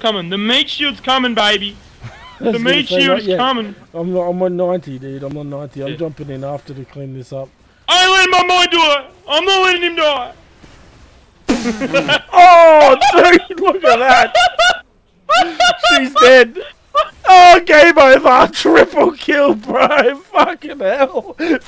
coming. The meat shield's coming, baby. The meat say, shield's yet. coming. I'm not, I'm on 90, dude. I'm on 90. I'm Yeah. jumping in after to clean this up. I ain't letting my boy die. I'm not letting him die. Oh, dude, look at that. She's dead. Oh, game over. Triple kill, bro. Fucking hell. 4 0.